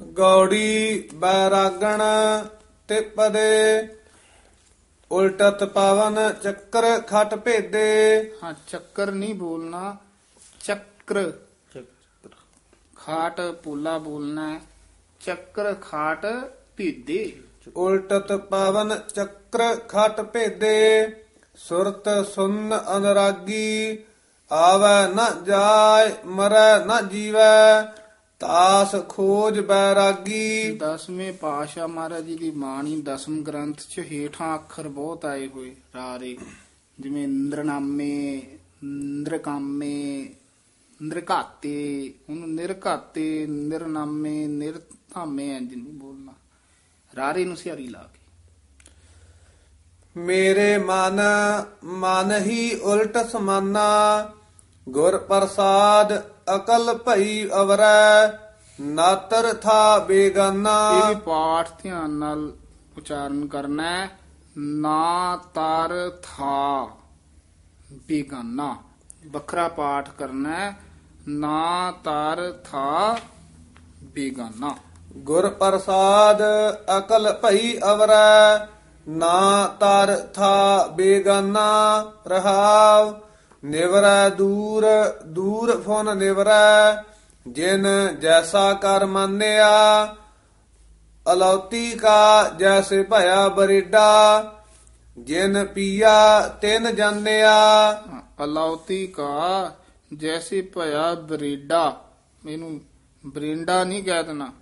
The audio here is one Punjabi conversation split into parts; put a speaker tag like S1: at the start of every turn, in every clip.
S1: ਗੌੜੀ ਬੈਰਾਗਣ ਤੇ ਪਦੇ ਉਲਟਤ ਪਾਵਨ ਚੱਕਰ ਖਟ ਭੇਦੇ।
S2: ਹਾਂ ਚੱਕਰ ਨਹੀਂ ਬੋਲਣਾ ਚੱਕਰ। ਖਾਟ ਪੋਲਾ ਬੋਲਣਾ ਹੈ। ਚੱਕਰ ਖਾਟ ਭੀਦੇ।
S1: ਉਲਟਤ ਪਾਵਨ ਚੱਕਰ ਖਟ ਭੇਦੇ ਸੁਰਤ ਸੁਨ ਅਨਰਾਗੀ ਆਵੈ ਨ ਜਾਏ ਮਰੈ ਨ ਜੀਵੈ। ਤਾਸ ਖੋਜ ਬੈਰਾਗੀ।
S2: ਦਸਵੇਂ ਪਾਸ਼ਾ ਮਹਾਰਾਜ ਜੀ ਦੀ ਬਾਣੀ ਦਸਮ ਗ੍ਰੰਥ ਚ ਹੇਠਾਂ ਅੱਖਰ ਬਹੁਤ ਆਏ ਹੋਏ ਰਾਰੇ। ਜਿਵੇਂ ਇੰਦਰਨਾਮੇ ਇੰਦਰਕਾਮੇ ਨਿਰਘਾਤੇ ਉਹਨੂੰ ਨਿਰਘਾਤੇ ਨਿਰਨਾਮੇ ਨਿਰਧਾਮੇ ਇੰਜ ਨਹੀਂ ਬੋਲਣਾ। ਰਾਰੇ ਨੂੰ ਸਿਆਰੀ ਲਾ ਕੇ।
S1: ਮੇਰੇ ਮਨ ਮਨ ਹੀ ਉਲਟ ਸਮਾਨਾ ਗੁਰ ਪ੍ਰਸਾਦ ਅਕਲ ਭਈ ਅਵਰੈ ਨਾਤਰ ਥਾ ਬੇਗਾਨਾ।
S2: ਇਹ ਵੀ ਪਾਠ ਧਿਆਨ ਨਾਲ ਉਚਾਰਨ ਕਰਨਾ ਹੈ। ਨਾ ਤਰ ਥਾ ਬੇਗਾਨਾ। ਵੱਖਰਾ ਪਾਠ ਕਰਨਾ ਹੈ। ਨਾ ਤਰ ਥਾ ਬੇਗਾਨਾ।
S1: ਗੁਰ ਪ੍ਰਸਾਦ ਅਕਲ ਭਈ ਅਵਰੈ ਨਾ ਤਰ ਥਾ ਬੇਗਾਨਾ। ਰਹਾਵ ਨਿਵਰੈ ਦੂਰ ਦੂਰ ਫੁਨ ਨਿਵਰੈ, ਜਿਨ ਜੈਸਾ ਕਰ ਮੰਨਿਆ, ਅਲੌਤੀ ਕਾ ਜੈਸੇ ਭਇਆ ਬਰੇਡਾ, ਜਿਨ ਪੀਆ ਤਿਨ ਜਾਣਿਆ
S2: ਅਲੌਤੀ ਕਾ ਜੈਸੇ ਭਇਆ ਬਰੇਡਾ। ਮੈਨੂੰ ਬਰਿੰਡਾ ਨਹੀਂ ਕਹਿ ਦੇਣਾ।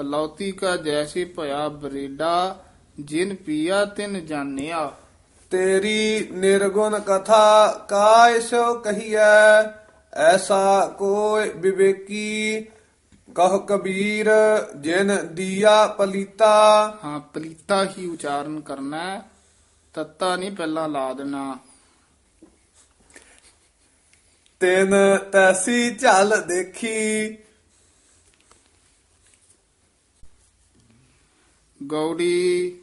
S2: ਅਲੌਤੀ ਕਾ ਜੈਸੇ ਭਇਆ ਬਰੇਡਾ, ਜਿਨ ਪੀਆ ਤਿਨ ਜਾਣਿਆ
S1: ਤੇਰੀ ਨਿਰਗੁਣ ਕਥਾ ਕਾਇਸੋ ਕਹੀਐ? ਐਸਾ ਕੋਈ ਵਿਵੇਕੀ? ਕਹ ਕਬੀਰ ਜਿਨ ਦੀਆ ਪਲੀਤਾ।
S2: ਹਾਂ ਪਲੀਤਾ ਹੀ ਉਚਾਰਨ ਕਰਨਾ ਤੱਤਾ ਨਹੀਂ ਪਹਿਲਾਂ ਲਾ ਦੇਣਾ।
S1: ਤਿਨ ਤੈਸੀ ਝਲ ਦੇਖੀ।
S2: ਗੌੜੀ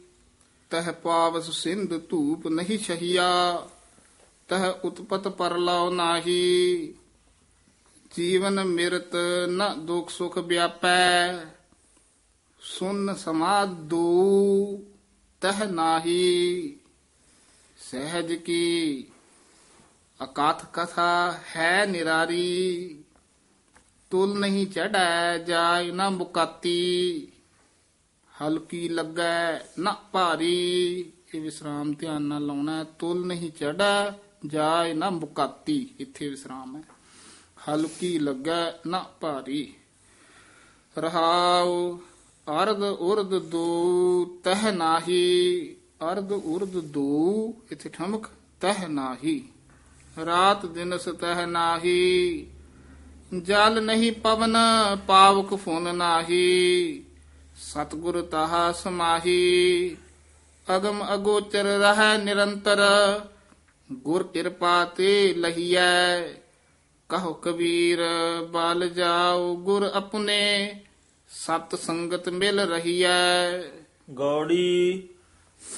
S2: ਤਹ ਪਾਵਸ ਸਿੰਧ ਧੂਪ ਨਹੀਂ ਛਹੀਆ ਤਹ ਉਤਪਤ ਪਰਲਾਉ ਨਾਹੀ ਜੀਵਨ ਮਿਰਤ ਨ ਦੁਖ ਸੁਖ ਵਿਆਪੈ ਸੁਨ ਸਮਾਦ ਦੂ ਤਹ ਨਾਹੀ ਸਹਿਜ ਕੀ ਅਕਾਥ ਕਥਾ ਹੈ ਨਿਰਾਰੀ ਤੁਲ ਨਹੀਂ ਚੜੈ ਜਾਇ ਨ ਮੁਕਾਤੀ ਹਲਕੀ ਲੱਗੈ ਨਾ ਭਾਰੀ। ਇਹ ਵਿਸਰਾਮ ਧਿਆਨ ਨਾਲ ਲਾਉਣਾ ਤੁਲ ਨਹੀਂ ਚੜਾ ਜਾਏ ਨਾ ਮੁਕਾਤੀ। ਇੱਥੇ ਵਿਸਰਾਮ ਹੈ। ਹਲਕੀ ਲੱਗੈ ਨਾ ਭਾਰੀ। ਰਹਾਉ, ਅਰਧ ਉਰਦ ਦੋ, ਤਹ ਨਾਹੀ। ਅਰਧ ਉਰਦ ਦੋ, ਇੱਥੇ ਠਮਕ, ਤਹ ਨਾਹੀ। ਰਾਤ ਦਿਨ ਸਤਹ ਨਾਹੀ। ਜਲ ਨਹੀਂ ਪਵਨ, ਪਾਵਕ ਫੁਨ ਨਾਹੀ। ਸਤਿਗੁਰ ਤਹਾ ਸਮਾਹੀ ਅਗਮ ਅਗੋਚਰ ਰਹਿ ਨਿਰੰਤਰ ਗੁਰ ਕਿਰਪਾ ਤੇ ਲਹੀਐ ਕਹੋ ਕਬੀਰ ਬਲ ਜਾਓ ਗੁਰ ਆਪਣੇ ਸਤ ਸੰਗਤ ਮਿਲ ਰਹੀਐ।
S3: ਗੌੜੀ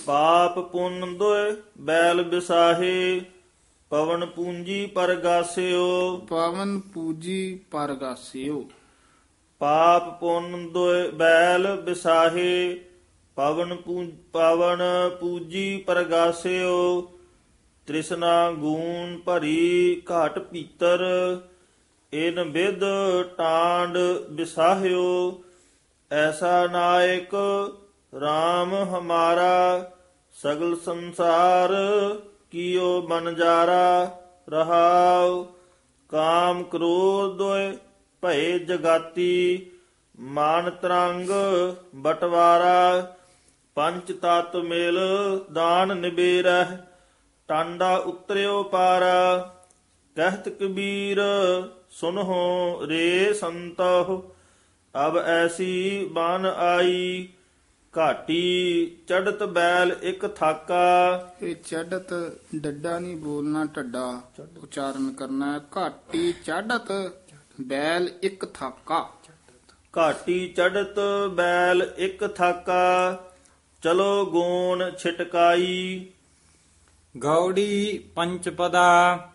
S3: ਪਾਪ ਪੁੰਨ ਦੋਇ ਬੈਲ ਬਿਸਾਹੇ ਪਵਨ ਪੂੰਜੀ ਪਰਗਾਸਿਓ
S2: ਪਵਨ ਪੂਜੀ ਪਰਗਾਸਿਓ
S3: ਪਾਪ ਪੁੰਨ ਦੋਇ ਬੈਲ ਬਿਸਾਹੇ, ਪਵਨ ਪਵਨ ਪੂਜੀ ਪਰਗਾਸਿਓ, ਤ੍ਰਿਸ਼ਨਾ ਗੂਣ ਭਰੀ ਘਾਟ ਪੀਤਰ ਇਨ ਵਿਦ ਟਾਂਡ ਬਿਸਾਹਿਓ, ਐਸਾ ਨਾਇਕ RAM ਹਮਾਰਾ, ਸਗਲ ਸੰਸਾਰ ਕੀਓ ਬਨਜਾਰਾ ਰਹਾਉ, ਕਾਮ ਕ੍ਰੋਧ ਦੋਇ ਭਏ ਜਗਾਤੀ ਮਾਨ ਤਰੰਗ ਬਟਵਾਰਾ ਪੰਚ ਤਤ ਮਿਲ ਦਾਨ ਨਿਬੇਰਹਿ ਟਾਂਡਾ ਉਤਰਿਓ ਪਾਰਾ ਕਹਿਤ ਕਬੀਰ ਸੁਨਹੁ ਰੇ ਸੰਤਹੁ ਅਬ ਐਸੀ ਬਨ ਆਈ ਘਾਟੀ ਚੜਤ ਬੈਲ ਇੱਕ ਥਾਕਾ।
S2: ਇਹ ਚੜਤ ਡੱਡਾ ਨਹੀਂ ਬੋਲਣਾ ਢੱਡਾ ਉਚਾਰਨ ਕਰਨਾ ਹੈ ਘਾਟੀ ਚੜਤ ਬੈਲ ਇੱਕ ਥਾਕਾ।
S3: ਘਾਟੀ ਚੜਤ ਬੈਲ ਇੱਕ ਥਾਕਾ ਚਲੋ ਗੋਣ ਛਟਕਾਈ।
S4: ਗੌੜੀ ਪੰਚਪਦਾ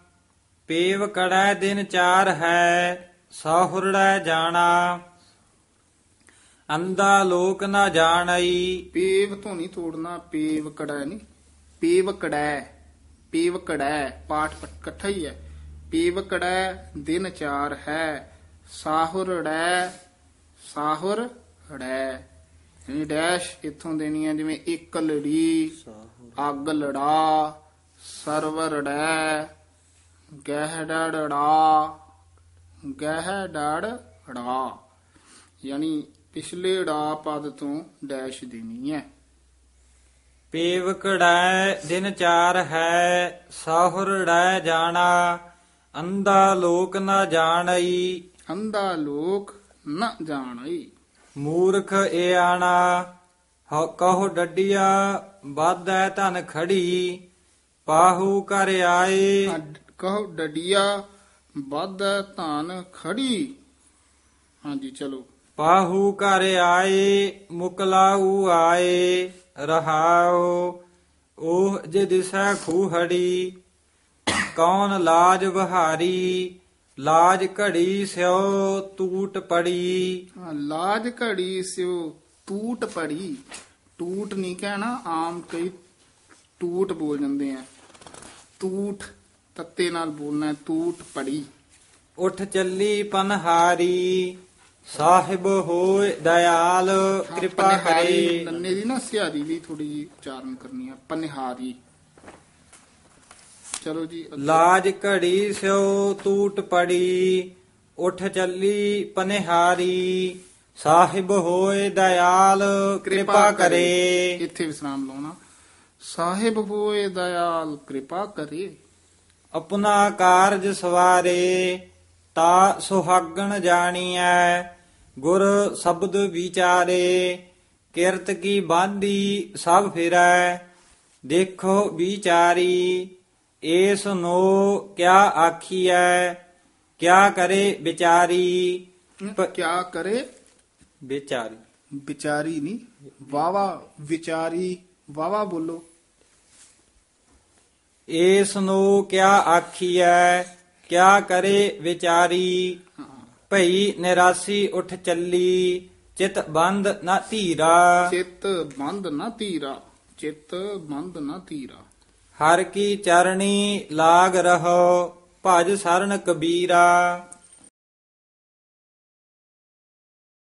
S4: ਪੇਵ ਕੜੈ ਦਿਨ ਚਾਰ ਹੈ ਸਹੁਰੜੈ ਜਾਣਾ। ਅੰਦਾ ਲੋਕ ਨਾ ਜਾਣਈ।
S2: ਪੇਵ ਤੋਂ ਨਹੀਂ ਤੋੜਨਾ ਪੇਵ ਕੜਾ ਨਹੀਂ ਪੇਵ ਕੜੈ ਪੇਵ ਕੜੈ ਪਾਠ ਇਕੱਠਾ ਹੀ ਹੈ। ਪੇਵਕੜੈ ਦਿਨ ਚਾਰ ਹੈ ਸਾਹੁਰੜੈ ਸਾਹੁਰੜੈ ਯਾਨੀ ਡੈਸ਼ ਇੱਥੋਂ ਦੇਣੀ ਹੈ, ਜਿਵੇਂ ਇੱਕ ਲੜੀ ਅੱਗ ਲੜਾ ਸਰਵਰੜੈ ਗਹਿੜੜਾ ਗਹਿੜੜਾ ਯਾਨੀ ਪਿਛਲੇ ੜਾ ਪਦ ਤੋਂ ਡੈਸ਼ ਦੇਣੀ ਹੈ।
S4: ਪੇਵਕੜੈ ਦਿਨ ਚਾਰ ਹੈ ਸਾਹੁਰੜੈ ਜਾਣਾ ਅੰਦਾ ਲੋਕ ਨਾ ਜਾਣਈ।
S2: ਅੰਧਾ ਲੋਕ ਨ ਜਾਣਈ।
S4: ਮੂਰਖ ਏ ਆਣਾ ਹਉ ਕਹੋ ਡੱਡੀਆ ਬਾਧੈ ਧਨ ਖੜੀ ਪਾਹੂ ਕਰ ਆਏ।
S2: ਅੱਡ- ਕਹੋ ਡਡੀਆ ਵੱਧ ਧਨ ਖੜੀ। ਹਾਂਜੀ ਚਲੋ।
S4: ਪਾਹੂ ਕਰ ਆਏ ਮੁਕਲਾਊ ਆਏ ਰਹਾਉ ਉਹ ਜੇ ਦਿਸੈ ਖੂਹੜੀ। ਕੌਣ ਲਾਜ ਬਹਾਰੀ ਲਾਜ ਘੜੀ ਸਿਓ ਟੂਟ ਪੜੀ।
S2: ਲਾਜ ਘੜੀ ਸਿਓ ਟੂਟ ਪੜੀ। ਟੂਟ ਨਹੀਂ ਕਹਿਣਾ ਆਮ ਕਈ ਟੂਟ ਬੋਲ ਜਾਂਦੇ ਆ। ਟੂਟ ਤੱਤੇ ਨਾਲ ਬੋਲਣਾ ਹੈ, ਟੂਟ ਪੜੀ।
S4: ਉਠ ਚੱਲੀ ਪਨਹਾਰੀ ਸਾਹਿਬ ਹੋਏ ਦਇਆਲ ਕਿਰਪਾ ਕਰੇ।
S2: ਨੰਨੇ ਦੀ ਨਾ ਸਿਆਰੀ ਵੀ ਥੋੜੀ ਜੀ ਉਚਾਰਨ ਕਰਨੀ ਹੈ ਪਨਿਹਾਰੀ। ਚਲੋ ਜੀ।
S4: ਲਾਜ ਘੜੀ ਸਿਓ ਟੂਟ ਪੜੀ ਉਠ ਚੱਲੀ ਪਨਹਾਰੀ। ਸਾਹਿਬ ਹੋਏ ਦਇਆਲ ਕਿਰਪਾ ਕਰੇ।
S2: ਇੱਥੇ ਵਿਸਰਾਮ ਲਾਉਣਾ। ਸਾਹਿਬ ਹੋਏ ਦਇਆਲ ਕਿਰਪਾ ਕਰੇ।
S4: ਆਪਣਾ ਕਾਰਜ ਸਵਾਰੇ ਤਾ ਸੁਹਾਗਣ ਜਾਣੀਐ। ਗੁਰ ਸ਼ਬਦ ਵਿਚਾਰੇ ਕਿਰਤ ਕੀ ਬਾਂਦੀ ਸਭ ਫਿਰੈ। ਦੇਖੋ ਵਿਚਾਰੀ ਏਸ ਨੋ ਕਿਆ ਆਖੀਐ? ਕਿਆ ਕਰੇ ਵਿਚਾਰੀ?
S2: ਕਿਆ ਕਰੇ?
S4: ਵਿਚਾਰੀ।
S2: ਵਿਚਾਰੀ ਨਹੀਂ ਵਾਵਾ ਵਿਚਾਰੀ ਵਾਵਾ ਬੋਲੋ।
S4: ਏਸ ਨੂੰ ਕਿਆ ਆਖੀਐ? ਕਿਆ ਕਰੇ ਵਿਚਾਰੀ?
S2: ਹਾਂ।
S4: ਭਈ ਨਿਰਾਸੀ ਉਠ ਚੱਲੀ ਚਿਤ ਬੰਦ ਨਾ ਧੀਰਾ।
S2: ਚਿੱਤ ਬੰਦ ਨਾ ਧੀਰਾ ਚਿੱਤ ਬੰਦ ਨਾ ਧੀਰਾ।
S4: ਹਰ ਕੀ ਚਰਣੀ ਲਾਗ ਰਹੋ ਭਜ ਸਰਨ ਕਬੀਰਾ।